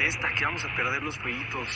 Esta que vamos a perder los jueguitos.